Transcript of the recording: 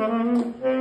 Mm-hmm.